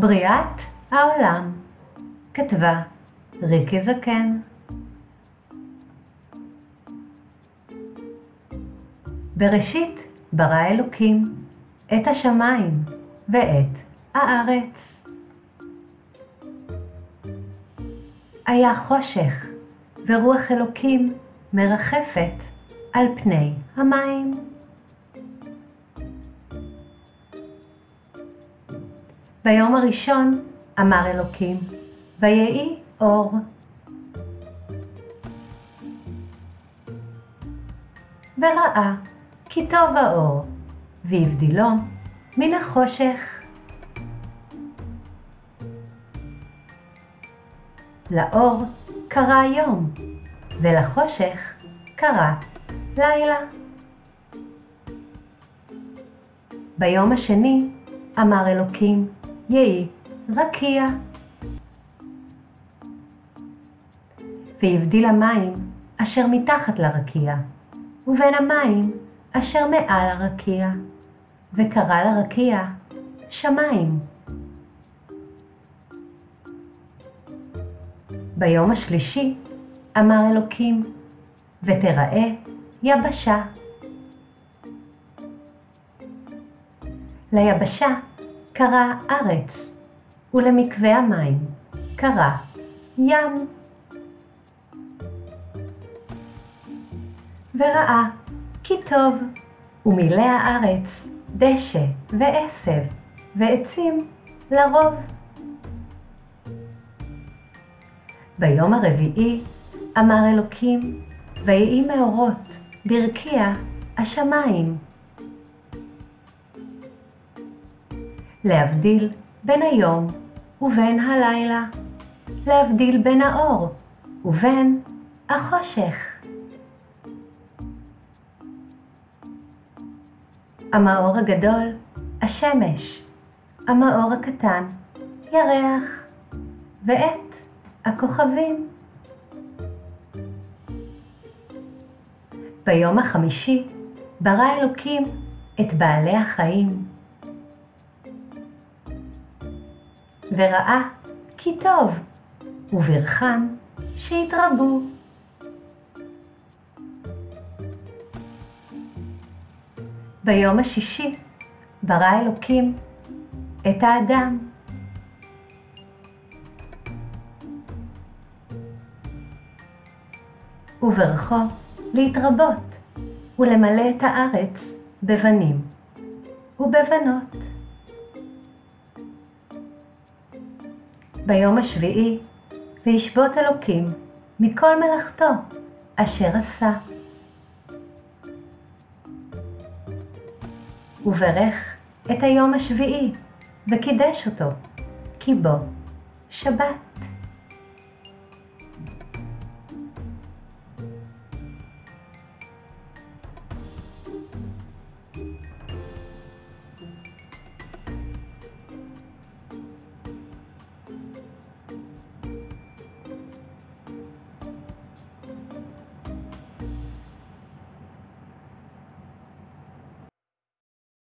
בריאת העולם כתבה ריקי זקן בראשית ברא אלוקים את השמיים ואת הארץ. היה חושך ורוח אלוקים מרחפת על פני המים. ביום הראשון אמר אלוקים, ויהי אור. וראה כי טוב האור, והבדילו מן החושך. לאור קרא יום, ולחושך קרא לילה. ביום השני אמר אלוקים, יהי רקיע. והבדיל המים אשר מתחת לרקיע, ובין המים אשר מעל הרקיע, וקרא לרקיע שמיים. ביום השלישי אמר אלוקים, ותראה יבשה. ליבשה קרא ארץ, ולמקווה המים קרא ים. וראה כי טוב, ומילא הארץ דשא ועשב ועצים לרוב. ביום הרביעי אמר אלוקים, ויהי מאורות ברקיע השמיים. להבדיל בין היום ובין הלילה, להבדיל בין האור ובין החושך. המאור הגדול, השמש, המאור הקטן, ירח, ואת הכוכבים. ביום החמישי ברא אלוקים את בעלי החיים. וראה כי טוב, וברכם שיתרבו. ביום השישי ברא אלוקים את האדם. וברכו להתרבות ולמלא את הארץ בבנים ובבנות. ביום השביעי וישבות אלוקים מכל מלאכתו אשר עשה. וברך את היום השביעי וקידש אותו, כי בו שבת.